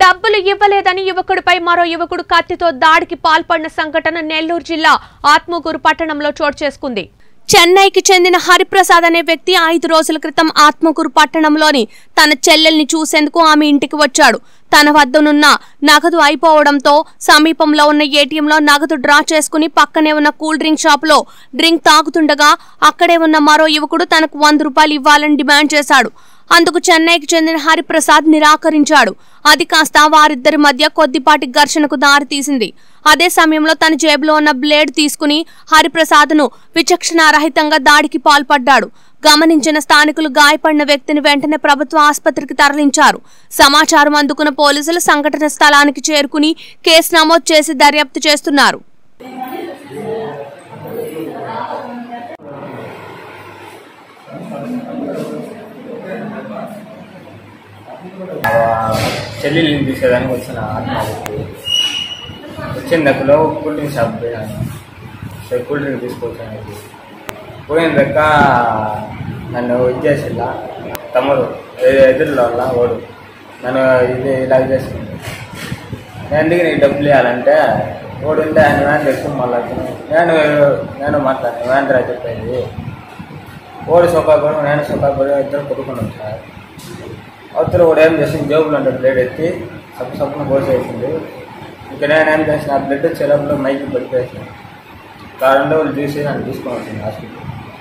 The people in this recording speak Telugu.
డబ్బులు ఇవ్వలేదని యువకుడిపై మరో యువకుడు కత్తితో దాడికి పాల్పడిన సంఘటన నెల్లూరు జిల్లా ఆత్మకూరు పట్టణంలో చోటు చేసుకుంది. చెన్నైకి చెందిన హరిప్రసాద్ అనే వ్యక్తి ఐదు రోజుల క్రితం ఆత్మకూరు పట్టణంలోని తన చెల్లెల్ని చూసేందుకు ఆమె ఇంటికి వచ్చాడు. తన వద్దనున్న నగదు అయిపోవడంతో సమీపంలో ఉన్న ఏటీఎంలో నగదు డ్రా చేసుకుని పక్కనే ఉన్న కూల్ డ్రింక్ షాప్లో డ్రింక్ తాగుతుండగా అక్కడే ఉన్న మరో యువకుడు తనకు వంద రూపాయలు ఇవ్వాలని డిమాండ్ చేశాడు. అందుకు చెన్నైకి చెందిన హరిప్రసాద్ నిరాకరించాడు. అది కాస్త వారిద్దరి మధ్య కొద్దిపాటి ఘర్షణకు దారితీసింది. అదే సమయంలో తన జేబులో ఉన్న బ్లేడ్ తీసుకుని హరిప్రసాద్ను విచక్షణారహితంగా దాడికి పాల్పడ్డాడు. గమనించిన స్థానికులు గాయపడిన వ్యక్తిని వెంటనే ప్రభుత్వ ఆసుపత్రికి తరలించారు. సమాచారం అందుకున్న పోలీసులు సంఘటన స్థలానికి చేరుకుని కేసు నమోదు చేసి దర్యాప్తు చేస్తున్నారు. చెల్లెల్ని తీసేదానికి వచ్చిన ఆత్మహత్యకి వచ్చిన దగ్గరలో కూల్ డ్రింక్ షాప్ పోయాను సరే కూల్ డ్రింక్ తీసుకొచ్చాను పోయిన దగ్గర నన్ను ఇచ్చేసిలా తమ్ముడు ఎదురులో ఓడు నన్ను ఇది ఇలా చేసింది. నేను ఎందుకు నీకు డబ్బులు ఇవ్వాలంటే ఓడు ఉంటే ఆయన వ్యాన్ తెచ్చుకుని మళ్ళీ నేను నేను మాట్లాడాను వ్యాన్ రా చెప్పేది. ఓడి సొక్కాపడి నేను సొక్కాపడి ఇద్దరు కొట్టుకుని వచ్చారు అవతల కూడా ఏం చేసింది జేబులో అంటే బ్లేడ్ ఎత్తి సప్పు సప్పున కోసేసింది ఇంకా నేను ఏం చేసిన ఆ బ్లడ్ చెలపులో మైకి పడిపోయేసాను కారంలో వాళ్ళు చూసి నన్ను తీసుకొని వచ్చింది హాస్పిటల్